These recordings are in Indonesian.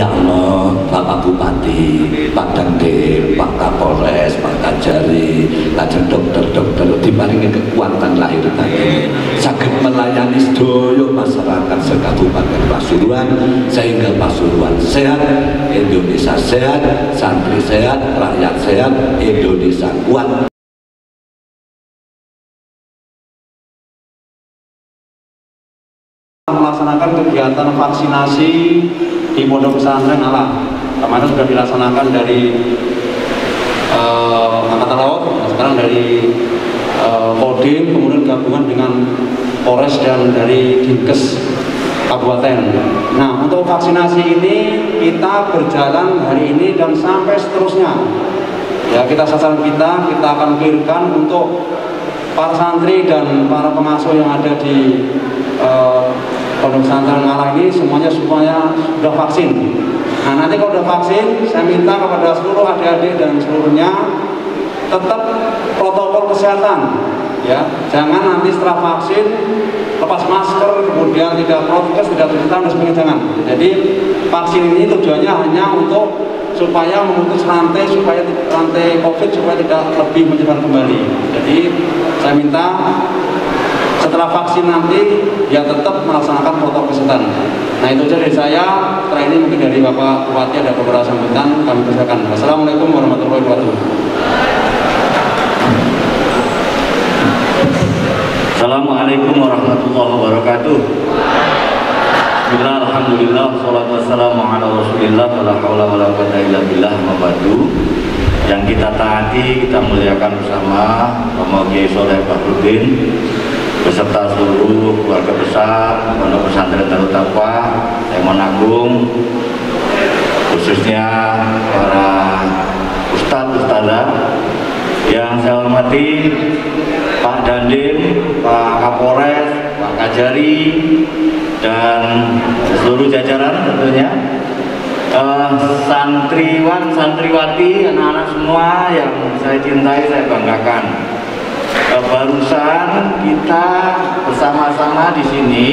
Ya Allah, Bapak Bupati, Pak Dandim, Pak Kapolres, Pak Kajari, lajeng dokter-dokter diparingi kekuatan lahir batin, sakit melayani sedoyo masyarakat sekabupaten Pasuruan sehingga Pasuruan sehat, Indonesia sehat, santri sehat, rakyat sehat, Indonesia kuat. melaksanakan kegiatan vaksinasi di Pondok Pesantren Allah. Kemarin sudah dilaksanakan dari uh, Angkatan Laut, nah sekarang dari uh, kemudian gabungan dengan Polres dan dari Dinkes Kabupaten. Nah, untuk vaksinasi ini kita berjalan hari ini dan sampai seterusnya. Ya, kita sasaran kita, kita akan clearkan untuk para santri dan para pengasuh yang ada di Pondok Pesantren Ngalah ini semuanya semuanya sudah vaksin. Nah nanti kalau sudah vaksin, saya minta kepada seluruh adik-adik dan seluruhnya tetap protokol kesehatan, ya. Jangan nanti setelah vaksin lepas masker, kemudian tidak protokol, tidak cuci tangan dan sebagainya jangan. Jadi vaksin ini tujuannya hanya untuk supaya memutus rantai supaya rantai COVID supaya tidak lebih menyebar kembali. Jadi saya minta setelah vaksin nanti ya tetap melaksanakan protokol kesehatan. Nah itu dari saya. Setelah ini mungkin dari Bapak Bupati ada beberapa sambutan kami persilakan. Wassalamualaikum warahmatullahi wabarakatuh. Assalamualaikum warahmatullahi wabarakatuh. Alhamdulillah, salatu wassalamu ala rasulillah Wala hawla wala quwata illa billah mabadu Yang kita taati, kita muliakan bersama Bapak Kiai Soleh Bahrudin beserta seluruh keluarga besar Pondok Pesantren Darut Taqwa Agung khususnya para ustadz ustadzah yang saya hormati Pak Dandim, Pak Kapolres, Pak Kajari dan seluruh jajaran tentunya. Uh, santriwan, santriwati, anak-anak semua yang saya cintai, saya banggakan barusan kita bersama-sama di sini.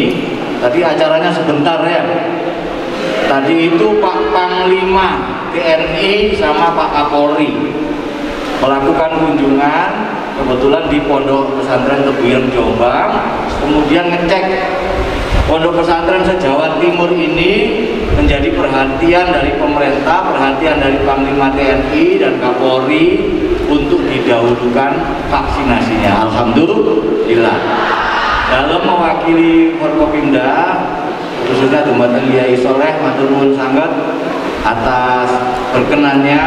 Tadi acaranya sebentar ya. Tadi itu Pak Panglima TNI sama Pak Kapolri melakukan kunjungan kebetulan di Pondok Pesantren Tebuireng Jombang kemudian ngecek Pondok pesantren se-Jawa Timur ini menjadi perhatian dari pemerintah, perhatian dari Panglima TNI dan Kapolri untuk didahulukan vaksinasinya. Alhamdulillah. Dalam mewakili Forkopimda, khususnya Jembatan Kiai Soleh Matur Nuwun sangat atas berkenannya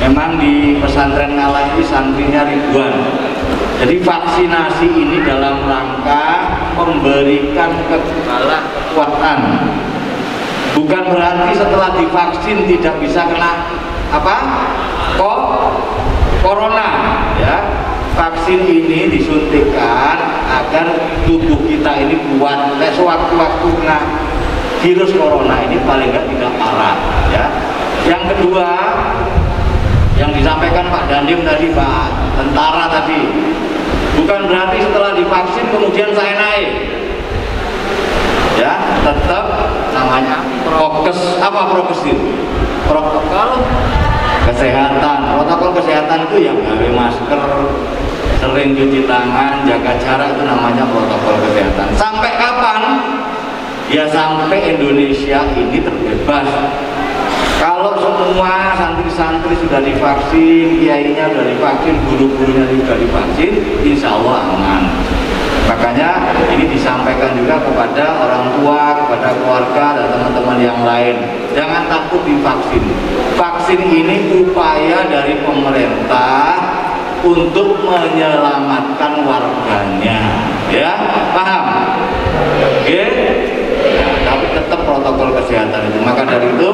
memang di pesantren Ngalah ini santrinya ribuan jadi vaksinasi ini dalam rangka memberikan kekuatan bukan berarti setelah divaksin tidak bisa kena apa? Kok corona. Ya. Vaksin ini disuntikan agar tubuh kita ini kuat. Nah, sewaktu-waktu kena virus corona ini paling nggak tidak parah ya. Yang kedua yang disampaikan Pak Dandim tadi Pak tentara tadi bukan berarti setelah divaksin kemudian saya naik. Ya tetap namanya prokes apa prokes itu? Protokol kesehatan. Protokol kesehatan itu yang gawe masker sering cuci tangan jaga jarak itu namanya protokol kesehatan. Sampai kapan? Ya sampai Indonesia ini terbebas. Kalau semua santri-santri sudah divaksin kiainya sudah divaksin guru-gurunya sudah divaksin insya Allah aman. Makanya ini disampaikan juga kepada orang tua, kepada keluarga dan teman-teman yang lain. Jangan takut divaksin vaksin ini upaya dari pemerintah untuk menyelamatkan warganya. Ya paham? Oke? Okay? nah, tapi tetap protokol kesehatan itu. Maka dari itu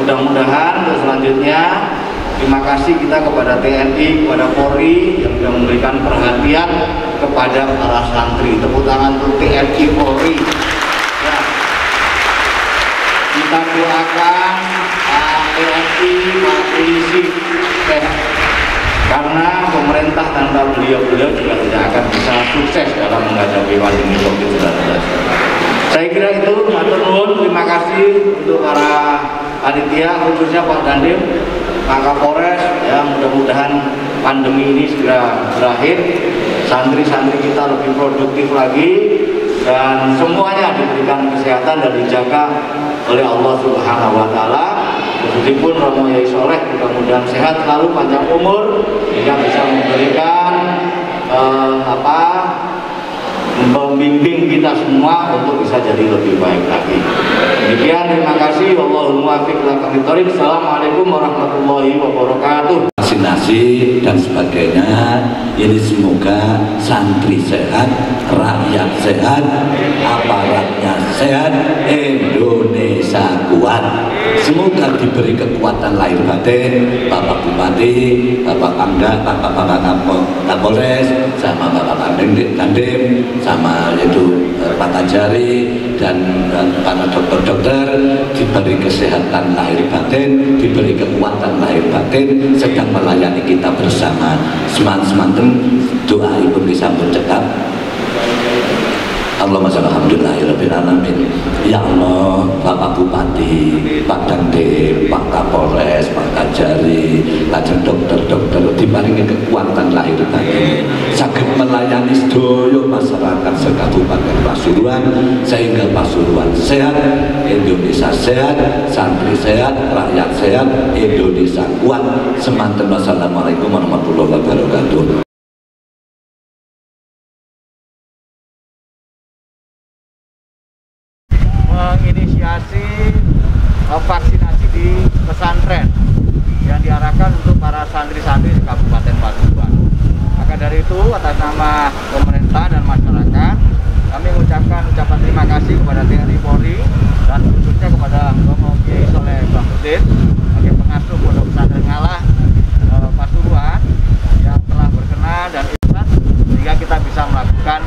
mudah-mudahan untuk selanjutnya terima kasih kita kepada TNI kepada Polri yang sudah memberikan perhatian kepada para santri. Tepuk tangan untuk TNI Polri. Ya. kita doakan Pak TNI Pak Polisi eh, karena pemerintah tanpa beliau-beliau juga tidak akan bisa sukses dalam menghadapi pandemi COVID-19 saya kira itu matur nuwun. Terima kasih untuk para panitia khususnya Pak Dandim, Pak Kapolres, ya mudah-mudahan pandemi ini segera berakhir, santri-santri kita lebih produktif lagi, dan semuanya diberikan kesehatan dan dijaga oleh Allah Subhanahu Wa Taala. Meskipun Romo Yai Soleh mudah-mudahan sehat selalu panjang umur sehingga bisa memberikan eh, apa membimbing kita semua untuk bisa jadi lebih baik lagi. Demikian terima kasih. Wallahumma muwaffiq Assalamualaikum warahmatullahi wabarakatuh. Vaksinasi dan sebagainya. Ini semoga santri sehat rakyat sehat aparatnya sehat Indonesia kuat. Semoga diberi kekuatan lahir batin Bapak Bupati Bapak Pangda Bapak Bapak Kapol- Kapolres sama Bapak Kandim Kandim sama yaitu eh, Pak Kajari dan, para dokter-dokter diberi kesehatan lahir batin diberi kekuatan lahir batin sedang melayani kita bersama semanten doa ibu disambut cekap Allahumma sholli alhamdulillahirabbil alamin. Ya Allah, Bapak Bupati, Pak Dandim, Pak Kapolres, Pak Kajari, lajeng dokter-dokter diparingi kekuatan lahir batin. Saged melayani sedaya masyarakat sekabupaten Pasuruan sehingga Pasuruan sehat, Indonesia sehat, santri sehat, rakyat sehat, Indonesia kuat. Semanten wassalamualaikum warahmatullahi wabarakatuh. menginisiasi eh, vaksinasi di pesantren yang diarahkan untuk para santri-santri di Kabupaten Pasuruan. Maka dari itu atas nama pemerintah dan masyarakat kami mengucapkan ucapan terima kasih kepada TNI Polri dan khususnya kepada Romo Kiai Soleh Bahudin sebagai pengasuh Pondok Pesantren Ngalah eh, Pasuruan yang telah berkenan dan ikhlas sehingga kita bisa melakukan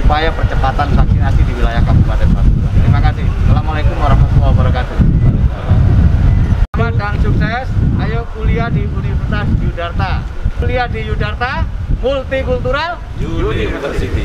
upaya percepatan vaksinasi di wilayah Kabupaten Pasuruan. Terima kasih. Assalamualaikum warahmatullahi wabarakatuh. Selamat dan sukses. Ayo kuliah di Universitas Yudarta. Kuliah di Yudarta Multikultural University.